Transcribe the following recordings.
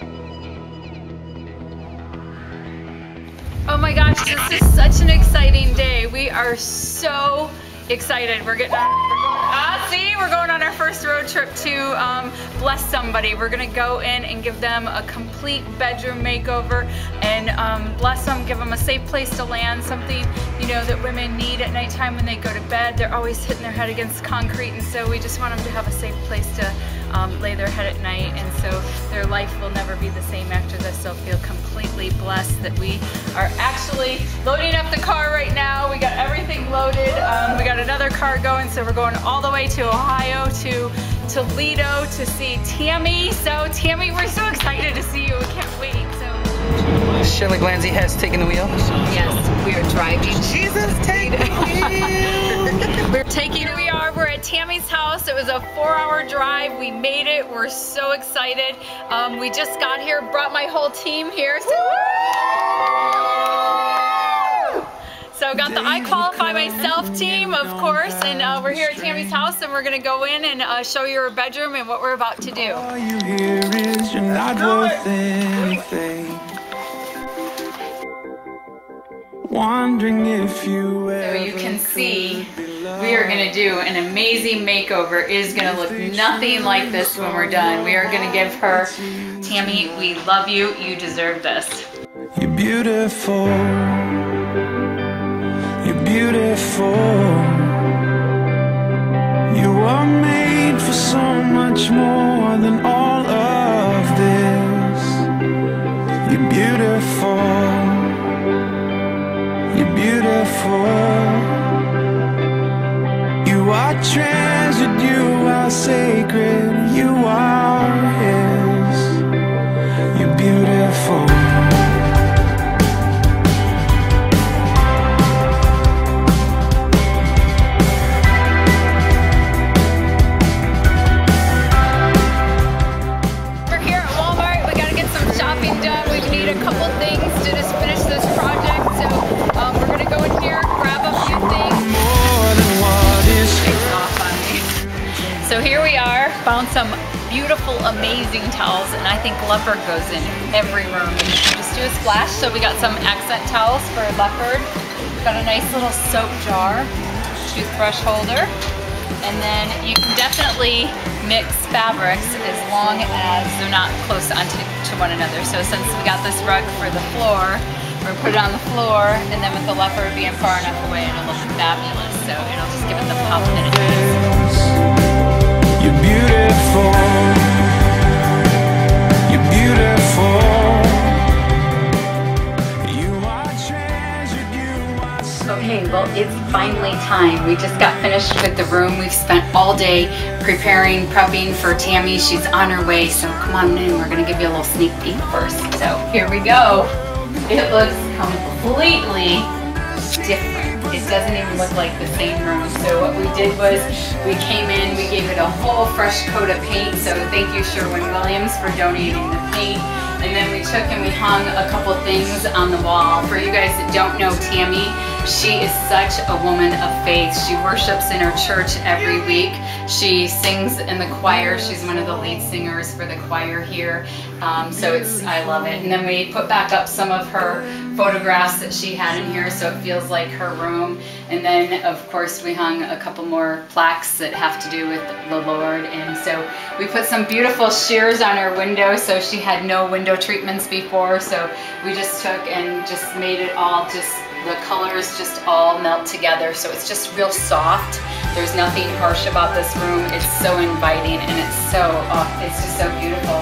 Oh my gosh, this is such an exciting day. We are so excited. We're getting on, we're going, ah, see, we're going on our first road trip to um, Bless Somebody. We're gonna go in and give them a complete bedroom makeover and um, bless them, give them a safe place to land, something, you know, that women need at nighttime when they go to bed. They're always hitting their head against concrete and so we just want them to have a safe place to um, lay their head at night and so their life will never be the same after this. They'll feel completely blessed that we are actually loading up the car right now. We got everything loaded. Um, we got another car going so we're going all the way to Ohio to Toledo to see Tammy. So Tammy, we're so excited to see you. We can't wait. So Shelley Blanzy has taken the wheel. Yes, we are driving. Jesus, take the wheel. We're taking, we are, we're at Tammy's house. It was a four hour drive. We made it. We're so excited. Um, we just got here, brought my whole team here. So, so got the I Qualify Myself team, of course, and uh, we're here at Tammy's house and we're gonna go in and uh, show you her bedroom and what we're about to do. Wondering if you So you can see we are gonna do an amazing makeover. It is gonna look nothing like this when we're done. We are gonna give her, Tammy, we love you, you deserve this. You're beautiful. You're beautiful. You are made for so much more than So here we are. Found some beautiful, amazing towels, and I think leopard goes in every room. Just do a splash. So we got some accent towels for leopard. Got a nice little soap jar, toothbrush holder, and then you can definitely mix fabrics as long as they're not close onto to one another. So since we got this rug for the floor, we're gonna put it on the floor, and then with the leopard being far enough away, it'll look fabulous. So it'll just give it the pop that it needs. Okay, well, it's finally time. We just got finished with the room. We've spent all day preparing, prepping for Tammy. She's on her way, so come on in. We're gonna give you a little sneak peek first. So here we go. It looks completely different. It doesn't even look like the same room. So what we did was we came in, we gave it a whole fresh coat of paint. So thank you Sherwin-Williams for donating the paint. And then we took and we hung a couple things on the wall. For you guys that don't know Tammy, she is such a woman of faith. She worships in her church every week. She sings in the choir. She's one of the lead singers for the choir here. Um, so it's, I love it. And then we put back up some of her photographs that she had in here so it feels like her room. And then of course we hung a couple more plaques that have to do with the Lord. And so we put some beautiful shears on her window so she had no window treatments before. So we just took and just made it all just the colors just all melt together so it's just real soft. There's nothing harsh about this room. It's so inviting and it's so oh, it's just so beautiful.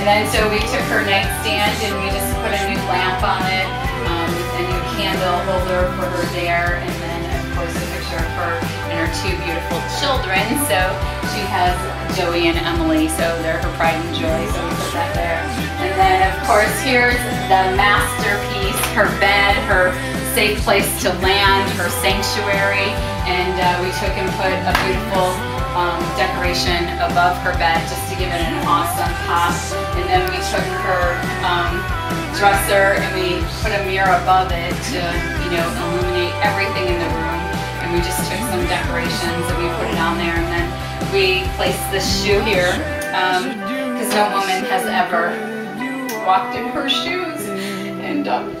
And then so we took her nightstand and we just put a new lamp on it um, a new candle holder for her there and then of course a picture of her and her two beautiful children. So she has Joey and Emily so they're her pride and joy so we put that there. And then of course here's the masterpiece her bed her safe place to land, her sanctuary, and uh, we took and put a beautiful um, decoration above her bed just to give it an awesome pop. And then we took her um, dresser and we put a mirror above it to, you know, illuminate everything in the room. And we just took some decorations and we put it on there. And then we placed this shoe here because no woman has ever walked in her shoes. And um,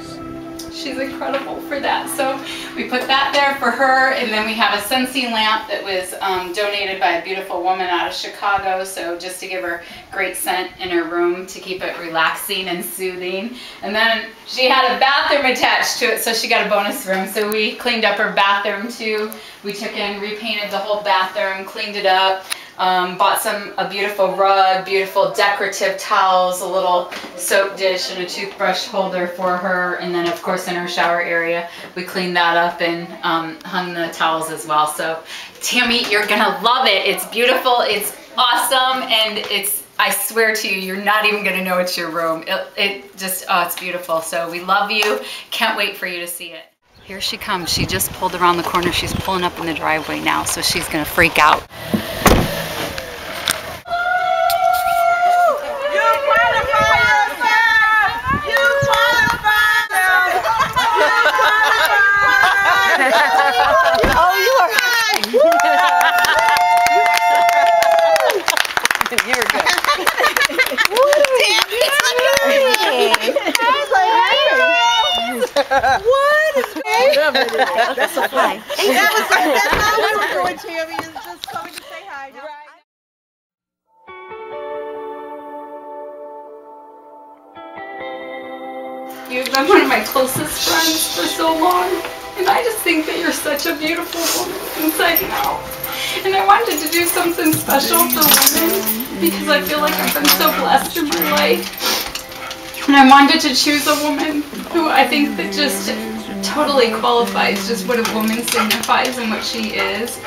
she's incredible for that. So we put that there for her, and then we have a Scentsy lamp that was um, donated by a beautiful woman out of Chicago. So just to give her great scent in her room to keep it relaxing and soothing. And then she had a bathroom attached to it, so she got a bonus room. So we cleaned up her bathroom too. We took in, repainted the whole bathroom, cleaned it up. Um, bought some a beautiful rug, beautiful decorative towels, a little soap dish and a toothbrush holder for her, and then of course in her shower area we cleaned that up and um, hung the towels as well. So Tammy, you're gonna love it. It's beautiful, it's awesome, and it's I swear to you, you're not even gonna know it's your room. It, it just oh, it's beautiful. So we love you. Can't wait for you to see it. Here she comes. She just pulled around the corner. She's pulling up in the driveway now, so she's gonna freak out. That's so funny. That was like, that's all we were doing, Tammy, is just coming to say hi. You've been one of my closest friends for so long, and I just think that you're such a beautiful woman inside and out. And I wanted to do something special for women because I feel like I've been so blessed in my life. And I wanted to choose a woman who I think that just totally qualifies just what a woman signifies and what she is.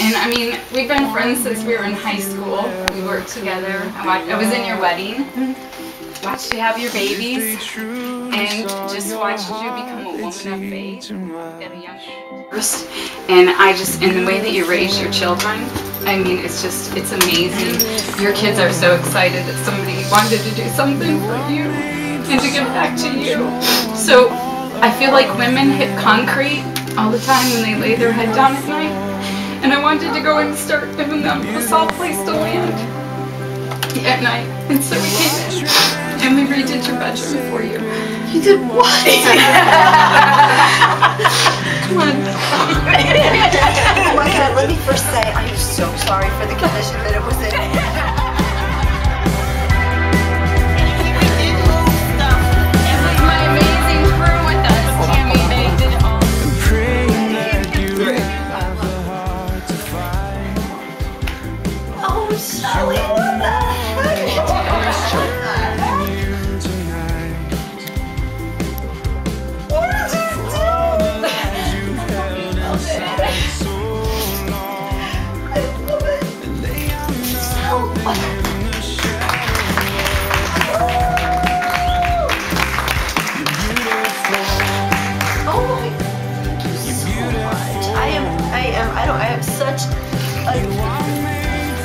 And I mean, we've been friends since we were in high school. We worked together. I, watched, I was in your wedding. Watched you have your babies. And just watched you become a woman of faith a young. And I just, and the way that you raise your children, I mean, it's just, it's amazing. Your kids are so excited that somebody wanted to do something for you and to give back to you. So I feel like women hit concrete all the time when they lay their head down at night. And I wanted to go and start giving them a soft place to land at night. And so we came in and we redid your bedroom for you. You did what? Come on. oh my god, let me first say, I'm so sorry for the condition that it was in. It was my oh,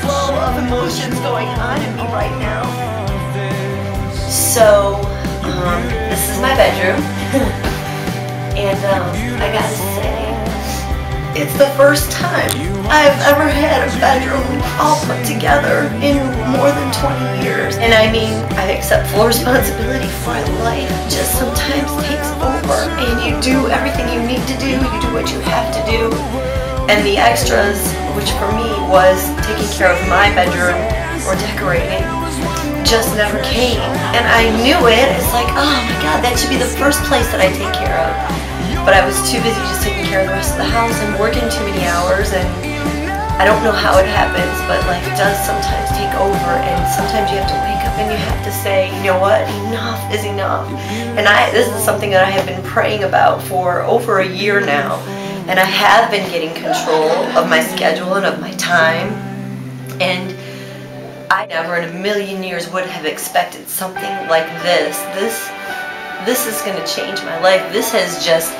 flow of emotions going on in me right now. So, um, this is my bedroom. and um, I gotta say, it's the first time I've ever had a bedroom all put together in more than 20 years. And I mean, I accept full responsibility for. Life just sometimes takes over and you do everything you need to do, you do what you have to do. And the extras, which for me was taking care of my bedroom or decorating, just never came. And I knew it. It's like, oh my god, that should be the first place that I take care of. But I was too busy just taking care of the rest of the house and working too many hours and I don't know how it happens, but life does sometimes take over and sometimes you have to up and you have to say, you know what, enough is enough. And I this is something that I have been praying about for over a year now. And I have been getting control of my schedule and of my time. And I never in a million years would have expected something like this. This this is going to change my life. This has just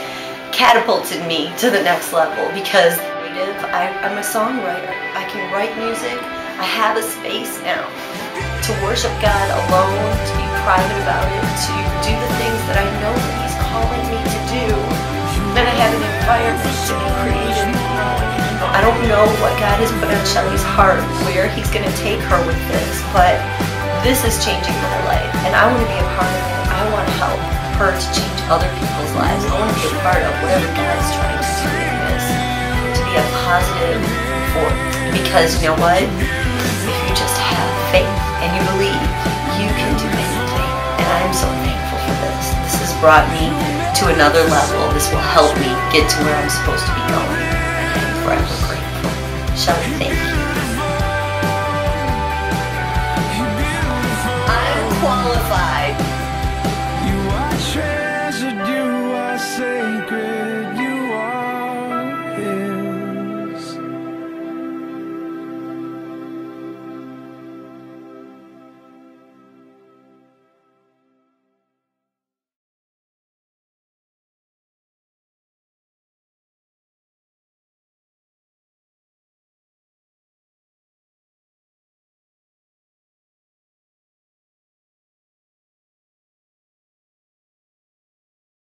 catapulted me to the next level because I, I'm a songwriter. I can write music. I have a space now to worship God alone, to be private about it, to do the things that I know that He's calling me to do. And I have an environment to be creative. I don't know what God has put on Shelley's heart, where He's going to take her with this, but this is changing my life. And I want to be a part of it. I want to help her to change other people's lives. I want to be a part of whatever God is trying to do in this. To be a positive force. Because you know what? If you just have faith and you believe, you can do anything. And I'm so thankful for this. This has brought me to another level. This will help me get to where I'm supposed to be going.